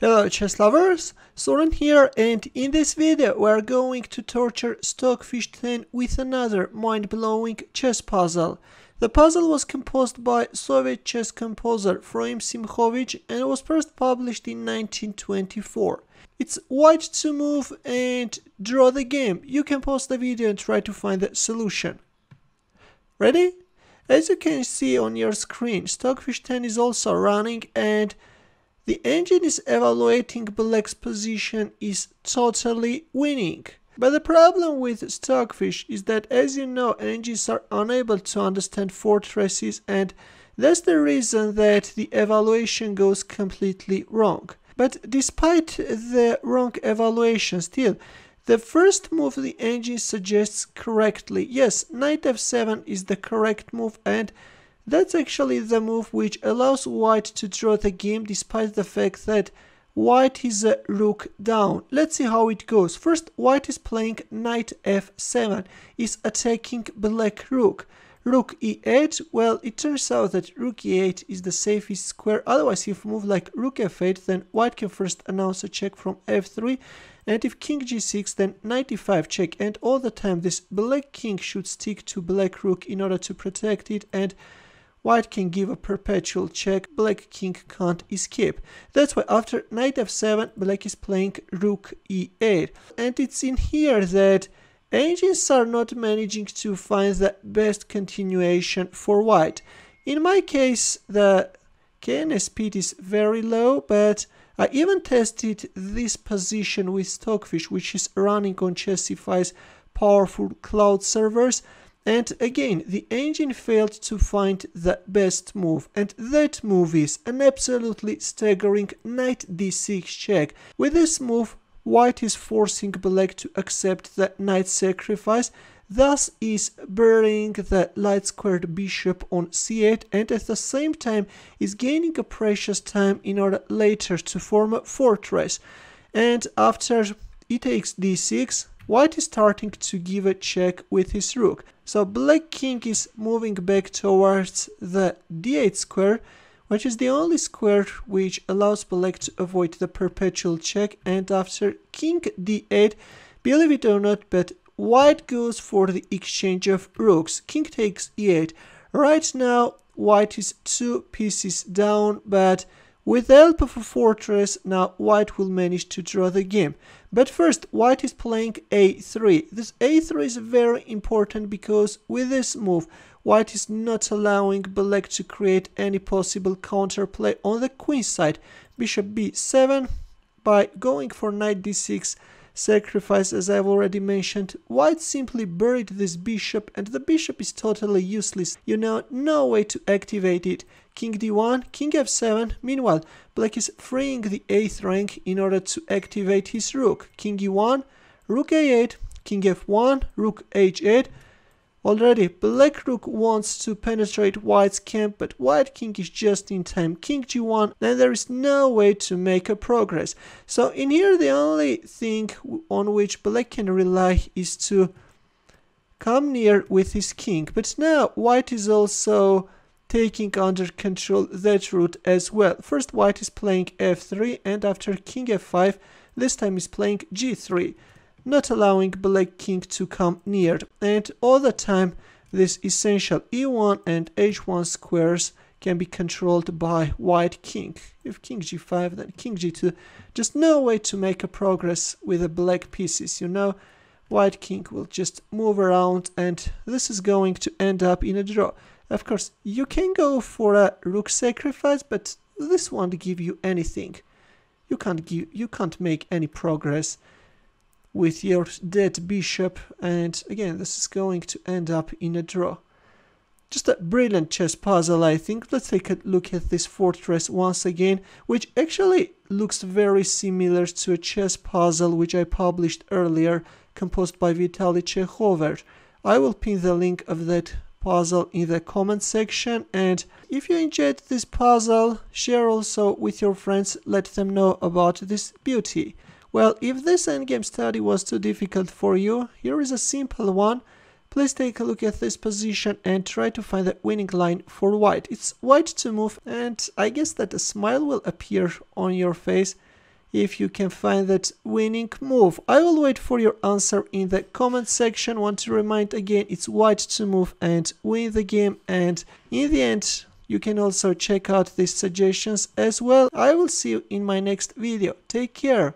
Hello chess lovers, Suren here and in this video we are going to torture Stockfish 10 with another mind-blowing chess puzzle. The puzzle was composed by Soviet chess composer Froim Simkhovich and was first published in 1924. It's white to move and draw the game. You can pause the video and try to find the solution. Ready? As you can see on your screen, Stockfish 10 is also running and the engine is evaluating black's position is totally winning. But the problem with Stockfish is that as you know engines are unable to understand fortresses and that's the reason that the evaluation goes completely wrong. But despite the wrong evaluation still, the first move the engine suggests correctly. Yes, knight f7 is the correct move and that's actually the move which allows white to draw the game despite the fact that white is a rook down. Let's see how it goes. First, white is playing knight f7, is attacking black rook. Rook e8, well, it turns out that rook e8 is the safest square. Otherwise, if move like rook f8, then white can first announce a check from f3. And if king g6, then knight e5 check. And all the time, this black king should stick to black rook in order to protect it. And White can give a perpetual check, black king can't escape. That's why after knight f7, black is playing rook e8. And it's in here that engines are not managing to find the best continuation for white. In my case, the KNS speed is very low, but I even tested this position with Stockfish, which is running on Chessify's powerful cloud servers. And again, the engine failed to find the best move, and that move is an absolutely staggering knight d6 check. With this move, white is forcing black to accept the knight sacrifice, thus is burying the light squared bishop on c8 and at the same time is gaining a precious time in order later to form a fortress. And after e takes d6, white is starting to give a check with his rook. So black king is moving back towards the d8 square, which is the only square which allows black to avoid the perpetual check. And after king d8, believe it or not, but white goes for the exchange of rooks. King takes e8. Right now, white is two pieces down, but with the help of a fortress, now white will manage to draw the game. But first, white is playing a3. This a3 is very important because with this move, white is not allowing black to create any possible counterplay on the queen side. Bishop b7 by going for knight d6 sacrifice as I've already mentioned. White simply buried this bishop and the bishop is totally useless. You know, no way to activate it. King d1, king f7. Meanwhile, black is freeing the 8th rank in order to activate his rook. King e1, rook a8, king f1, rook h8. Already, black rook wants to penetrate white's camp, but white king is just in time. King g1, then there is no way to make a progress. So in here, the only thing on which black can rely is to come near with his king. But now, white is also taking under control that route as well. First, white is playing f3, and after king f5, this time is playing g3 not allowing black king to come near. And all the time, this essential e1 and h1 squares can be controlled by white king. If king g5, then king g2. Just no way to make a progress with the black pieces, you know. White king will just move around and this is going to end up in a draw. Of course, you can go for a rook sacrifice, but this won't give you anything. You can't give you can't make any progress with your dead bishop and again this is going to end up in a draw. Just a brilliant chess puzzle I think. Let's take a look at this fortress once again which actually looks very similar to a chess puzzle which I published earlier composed by Vitaly Chekhover. I will pin the link of that puzzle in the comment section and if you enjoyed this puzzle share also with your friends let them know about this beauty well, if this endgame study was too difficult for you, here is a simple one. Please take a look at this position and try to find the winning line for white. It's white to move and I guess that a smile will appear on your face if you can find that winning move. I will wait for your answer in the comment section. Want to remind again, it's white to move and win the game. And in the end, you can also check out these suggestions as well. I will see you in my next video. Take care.